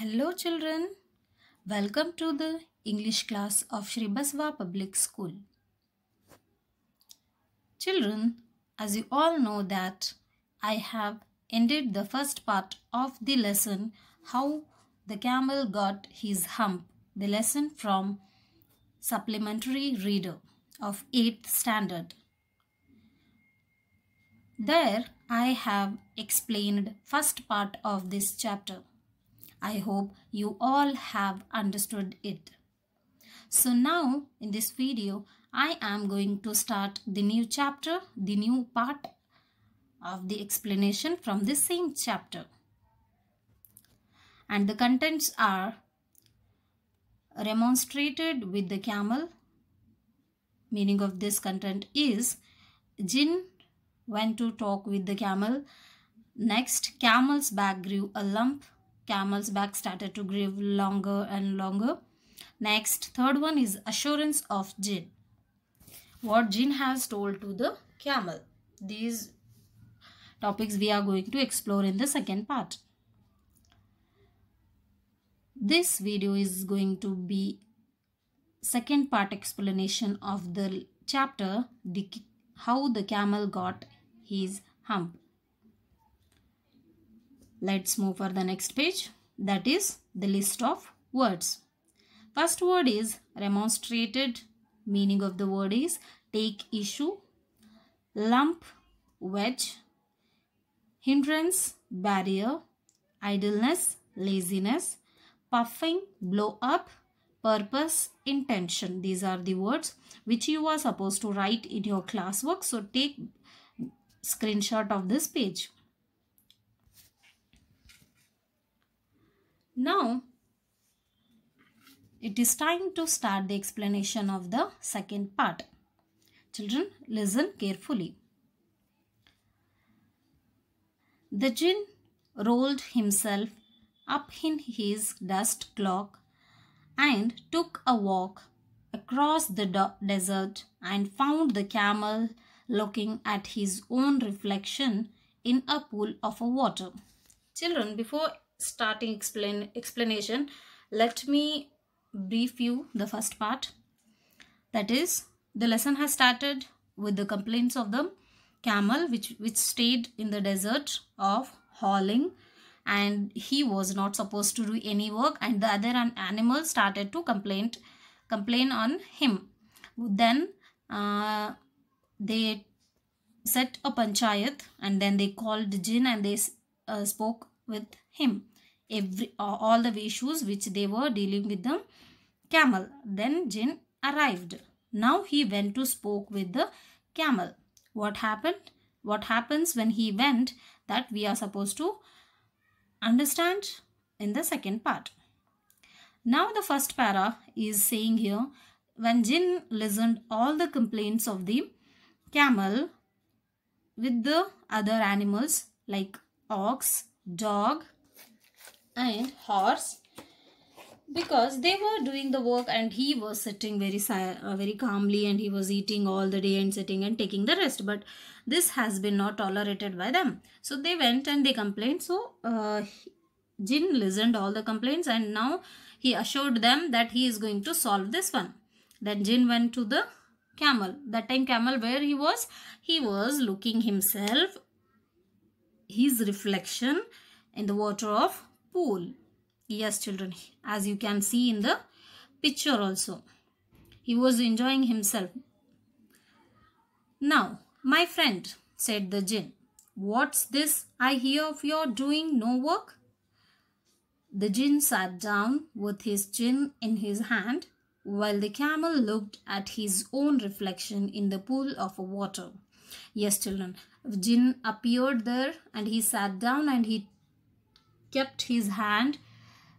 Hello children, welcome to the English class of Shri Basava Public School. Children, as you all know that I have ended the first part of the lesson how the camel got his hump, the lesson from supplementary reader of 8th standard. There I have explained first part of this chapter. I hope you all have understood it. So now in this video I am going to start the new chapter, the new part of the explanation from the same chapter. And the contents are remonstrated with the camel. Meaning of this content is Jinn went to talk with the camel. Next, camel's back grew a lump camel's back started to grow longer and longer. Next, third one is assurance of Jinn. What Jinn has told to the camel. These topics we are going to explore in the second part. This video is going to be second part explanation of the chapter the how the camel got his hump. Let's move for the next page. That is the list of words. First word is remonstrated. Meaning of the word is take issue, lump, wedge, hindrance, barrier, idleness, laziness, puffing, blow up, purpose, intention. These are the words which you are supposed to write in your classwork. So take screenshot of this page. Now, it is time to start the explanation of the second part. Children, listen carefully. The jinn rolled himself up in his dust cloak and took a walk across the desert and found the camel looking at his own reflection in a pool of water. Children, before starting explain explanation. Let me brief you the first part. That is the lesson has started with the complaints of the camel which which stayed in the desert of hauling and he was not supposed to do any work and the other animals started to complain complain on him. Then uh, they set a panchayat and then they called jinn and they uh, spoke with him. Every all the issues which they were dealing with the camel. Then jinn arrived. Now he went to spoke with the camel. What happened? What happens when he went that we are supposed to understand in the second part? Now the first para is saying here when jinn listened all the complaints of the camel with the other animals like ox dog and horse because they were doing the work and he was sitting very uh, very calmly and he was eating all the day and sitting and taking the rest. But this has been not tolerated by them. So they went and they complained. So uh, jinn listened all the complaints and now he assured them that he is going to solve this one. Then jinn went to the camel. That time camel where he was he was looking himself his reflection in the water of pool. Yes, children, as you can see in the picture also. He was enjoying himself. Now, my friend, said the jinn, what's this I hear of your doing no work? The jinn sat down with his chin in his hand while the camel looked at his own reflection in the pool of water. Yes, children, jinn appeared there and he sat down and he kept his hand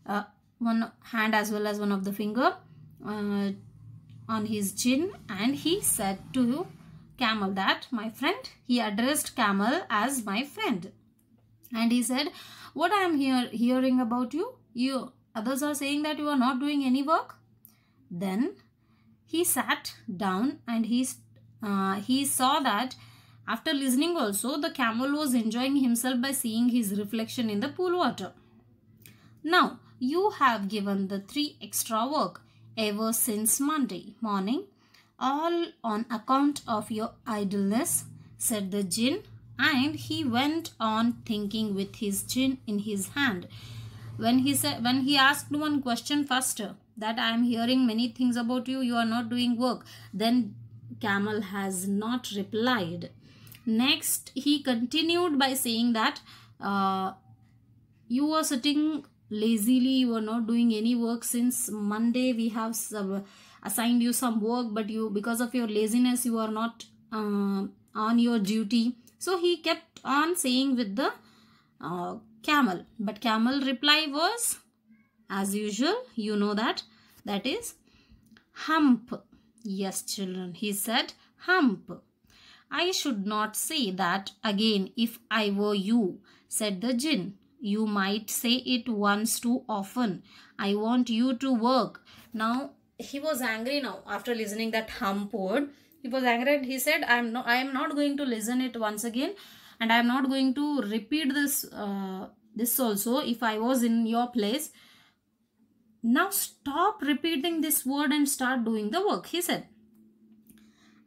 uh, one hand as well as one of the finger uh, on his chin and he said to camel that my friend he addressed camel as my friend. And he said what i am here hearing about you you others are saying that you are not doing any work? Then he sat down and he uh, he saw that after listening also, the camel was enjoying himself by seeing his reflection in the pool water. Now, you have given the three extra work ever since Monday morning, all on account of your idleness, said the jinn, and he went on thinking with his chin in his hand. When he said when he asked one question first that I am hearing many things about you, you are not doing work, then camel has not replied. Next, he continued by saying that uh, you are sitting lazily you are not doing any work since monday. We have assigned you some work but you because of your laziness you are not uh, on your duty. So he kept on saying with the uh, camel. But camel reply was as usual you know that that is hump yes children he said hump i should not say that again if i were you said the jinn you might say it once too often. I want you to work. Now, he was angry now after listening that hump word. He was angry and he said, I am, no, I am not going to listen it once again and I am not going to repeat this, uh, this also if I was in your place. Now stop repeating this word and start doing the work, he said.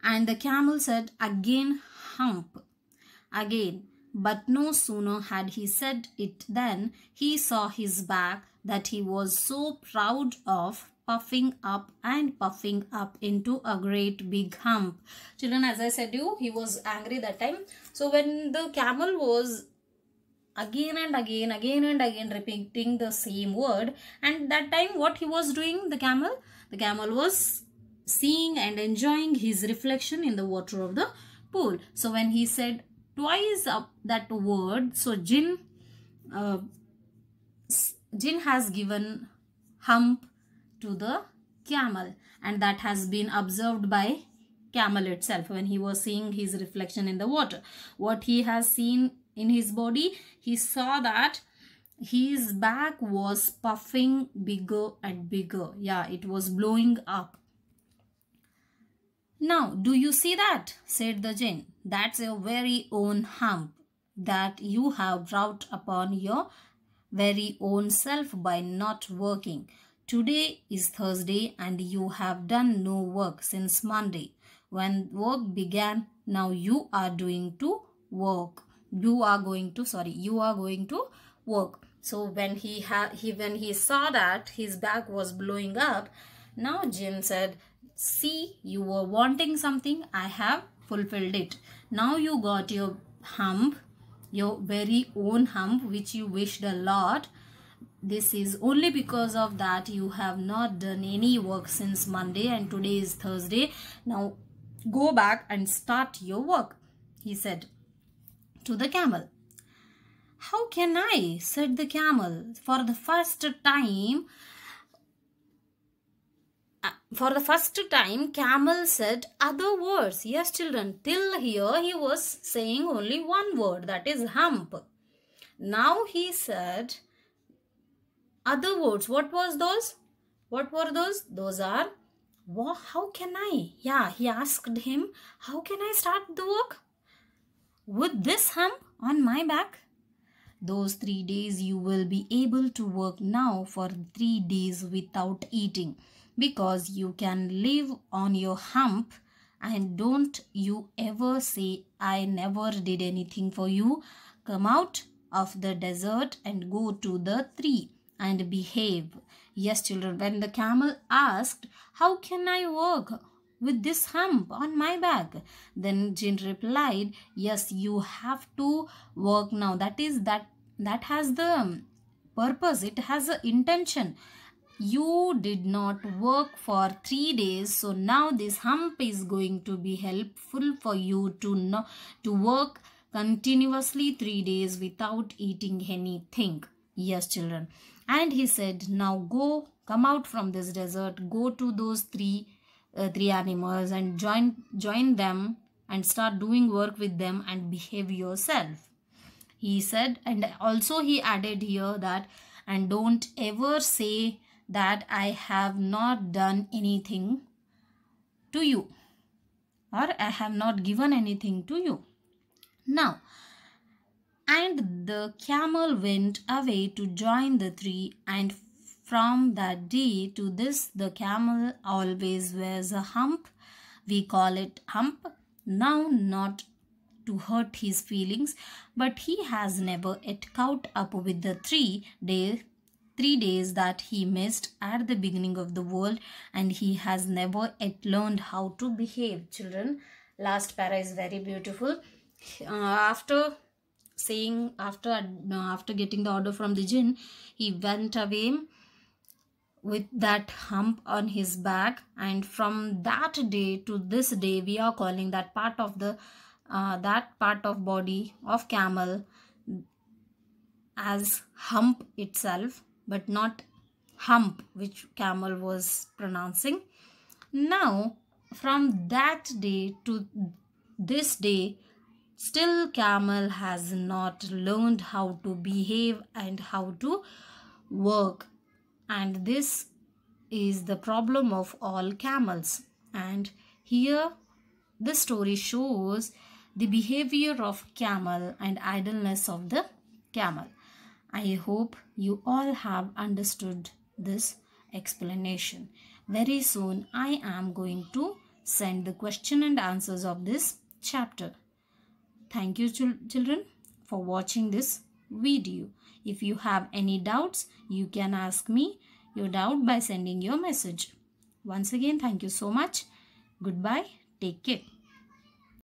And the camel said, again hump. Again but no sooner had he said it than he saw his back that he was so proud of puffing up and puffing up into a great big hump. Children, as I said you, he was angry that time. So when the camel was again and again, again and again repeating the same word and that time what he was doing, the camel? The camel was seeing and enjoying his reflection in the water of the pool. So when he said twice up that word. So Jinn, uh, jinn has given hump to the camel and that has been observed by camel itself when he was seeing his reflection in the water. What he has seen in his body, he saw that his back was puffing bigger and bigger. Yeah, it was blowing up. Now, do you see that? said the jinn. That's your very own hump that you have brought upon your very own self by not working. Today is Thursday and you have done no work since Monday. When work began, now you are doing to work. You are going to, sorry, you are going to work. So when he had, he when he saw that his back was blowing up, now Jinn said, see you were wanting something i have fulfilled it. Now you got your hump your very own hump which you wished a lot. This is only because of that you have not done any work since monday and today is thursday. Now go back and start your work he said to the camel how can i said the camel for the first time uh, for the first time, Camel said other words. Yes, children, till here he was saying only one word, that is hump. Now he said other words. What was those? What were those? Those are, how can I? Yeah, he asked him, how can I start the work? With this hump on my back? Those three days you will be able to work now for three days without eating because you can live on your hump and don't you ever say I never did anything for you. Come out of the desert and go to the tree and behave. Yes, children, when the camel asked, How can I work with this hump on my back? Then Jinn replied, Yes, you have to work now. That is that that has the um, purpose, it has the intention. You did not work for three days so now this hump is going to be helpful for you to know to work continuously three days without eating anything. Yes children. And he said now go come out from this desert. Go to those three uh, three animals and join join them and start doing work with them and behave yourself he said and also he added here that and don't ever say that I have not done anything to you or I have not given anything to you. Now, and the camel went away to join the tree and from that day to this, the camel always wears a hump. We call it hump. Now, not to hurt his feelings, but he has never yet caught up with the three day three days that he missed at the beginning of the world and he has never yet learned how to behave children last para is very beautiful uh, after saying after uh, after getting the order from the jinn he went away with that hump on his back. And from that day to this day we are calling that part of the uh, that part of body of camel as hump itself but not hump which camel was pronouncing. Now from that day to this day still camel has not learned how to behave and how to work and this is the problem of all camels and here the story shows the behavior of camel and idleness of the camel I hope you all have understood this explanation. Very soon I am going to send the question and answers of this chapter. Thank you children for watching this video. If you have any doubts, you can ask me your doubt by sending your message. Once again, thank you so much. Goodbye. Take care.